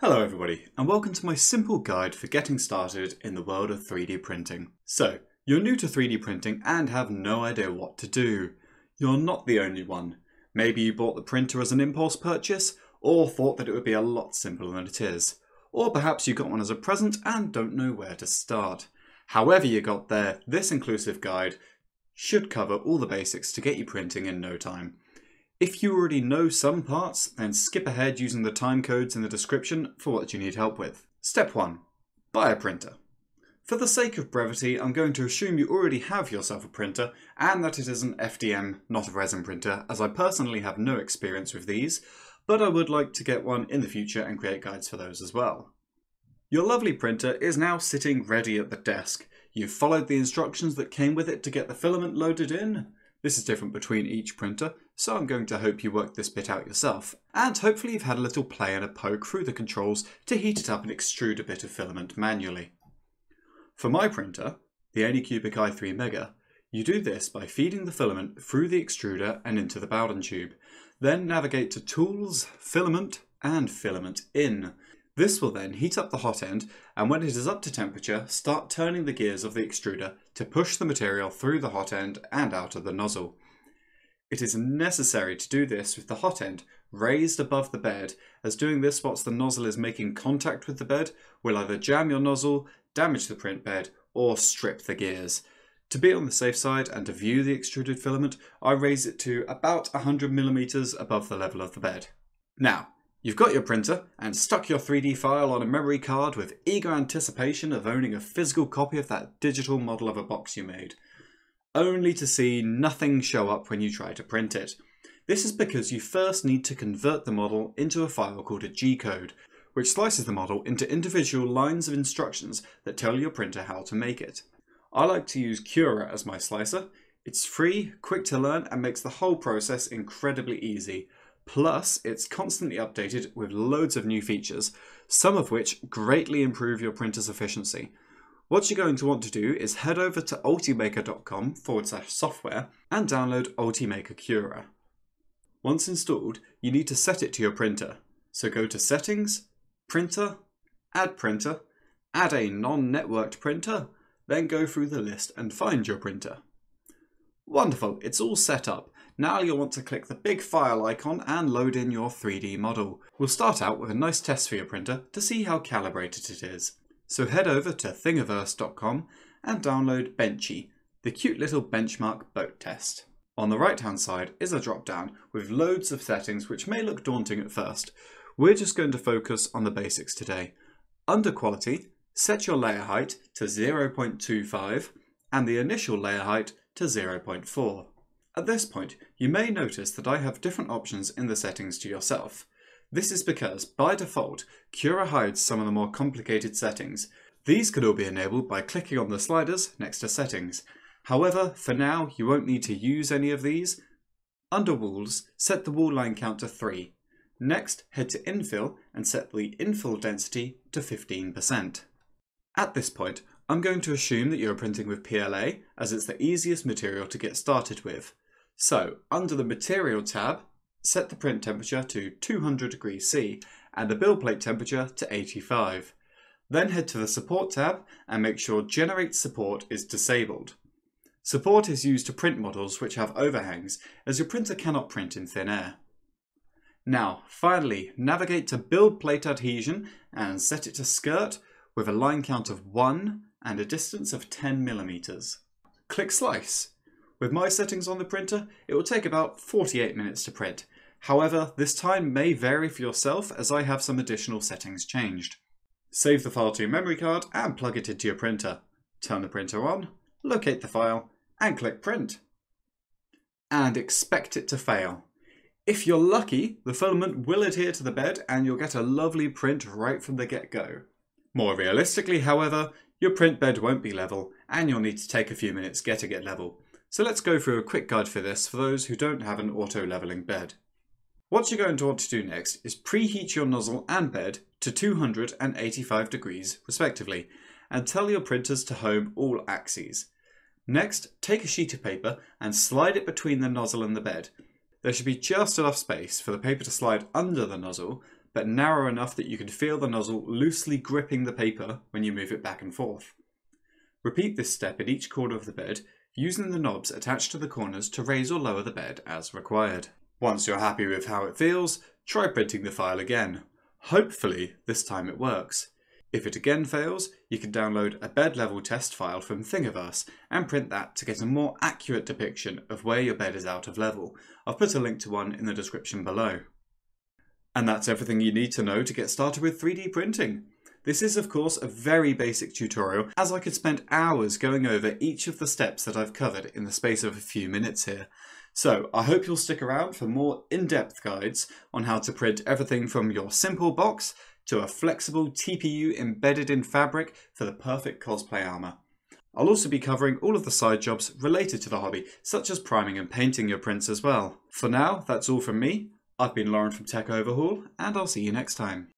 Hello everybody, and welcome to my simple guide for getting started in the world of 3D printing. So, you're new to 3D printing and have no idea what to do. You're not the only one. Maybe you bought the printer as an impulse purchase, or thought that it would be a lot simpler than it is. Or perhaps you got one as a present and don't know where to start. However you got there, this inclusive guide should cover all the basics to get you printing in no time. If you already know some parts, then skip ahead using the time codes in the description for what you need help with. Step 1. Buy a printer. For the sake of brevity, I'm going to assume you already have yourself a printer and that it is an FDM, not a resin printer, as I personally have no experience with these, but I would like to get one in the future and create guides for those as well. Your lovely printer is now sitting ready at the desk. You've followed the instructions that came with it to get the filament loaded in. This is different between each printer, so I'm going to hope you work this bit out yourself. And hopefully you've had a little play and a poke through the controls to heat it up and extrude a bit of filament manually. For my printer, the Anycubic i3 Mega, you do this by feeding the filament through the extruder and into the Bowden tube. Then navigate to Tools, Filament, and Filament In. This will then heat up the hot end and when it is up to temperature, start turning the gears of the extruder to push the material through the hot end and out of the nozzle. It is necessary to do this with the hot end raised above the bed, as doing this whilst the nozzle is making contact with the bed will either jam your nozzle, damage the print bed, or strip the gears. To be on the safe side and to view the extruded filament, I raise it to about 100mm above the level of the bed. Now, You've got your printer and stuck your 3D file on a memory card with eager anticipation of owning a physical copy of that digital model of a box you made, only to see nothing show up when you try to print it. This is because you first need to convert the model into a file called a G-code, which slices the model into individual lines of instructions that tell your printer how to make it. I like to use Cura as my slicer. It's free, quick to learn, and makes the whole process incredibly easy. Plus, it's constantly updated with loads of new features, some of which greatly improve your printer's efficiency. What you're going to want to do is head over to ultimaker.com forward slash software and download Ultimaker Cura. Once installed, you need to set it to your printer. So go to Settings, Printer, Add Printer, add a non-networked printer, then go through the list and find your printer. Wonderful, it's all set up. Now you'll want to click the big file icon and load in your 3D model. We'll start out with a nice test for your printer to see how calibrated it is. So head over to thingiverse.com and download Benchy, the cute little benchmark boat test. On the right hand side is a drop down with loads of settings which may look daunting at first. We're just going to focus on the basics today. Under quality, set your layer height to 0.25 and the initial layer height to 0.4. At this point, you may notice that I have different options in the settings to yourself. This is because, by default, Cura hides some of the more complicated settings. These could all be enabled by clicking on the sliders next to settings. However, for now, you won't need to use any of these. Under walls, set the wall line count to 3. Next, head to infill and set the infill density to 15%. At this point, I'm going to assume that you're printing with PLA, as it's the easiest material to get started with. So, under the Material tab, set the print temperature to 200 degrees C and the build plate temperature to 85. Then head to the Support tab and make sure Generate Support is disabled. Support is used to print models which have overhangs, as your printer cannot print in thin air. Now, finally, navigate to Build Plate Adhesion and set it to Skirt with a line count of 1 and a distance of 10 millimeters. Click Slice with my settings on the printer, it will take about 48 minutes to print. However, this time may vary for yourself as I have some additional settings changed. Save the file to your memory card and plug it into your printer. Turn the printer on, locate the file, and click print. And expect it to fail. If you're lucky, the filament will adhere to the bed and you'll get a lovely print right from the get-go. More realistically, however, your print bed won't be level and you'll need to take a few minutes getting it level. So let's go through a quick guide for this for those who don't have an auto leveling bed. What you're going to want to do next is preheat your nozzle and bed to 285 degrees respectively and tell your printers to home all axes. Next, take a sheet of paper and slide it between the nozzle and the bed. There should be just enough space for the paper to slide under the nozzle, but narrow enough that you can feel the nozzle loosely gripping the paper when you move it back and forth. Repeat this step at each corner of the bed, using the knobs attached to the corners to raise or lower the bed as required. Once you're happy with how it feels, try printing the file again. Hopefully, this time it works. If it again fails, you can download a bed level test file from Thingiverse and print that to get a more accurate depiction of where your bed is out of level. I've put a link to one in the description below. And that's everything you need to know to get started with 3D printing. This is of course a very basic tutorial as I could spend hours going over each of the steps that I've covered in the space of a few minutes here. So I hope you'll stick around for more in-depth guides on how to print everything from your simple box to a flexible TPU embedded in fabric for the perfect cosplay armour. I'll also be covering all of the side jobs related to the hobby, such as priming and painting your prints as well. For now, that's all from me. I've been Lauren from Tech Overhaul, and I'll see you next time.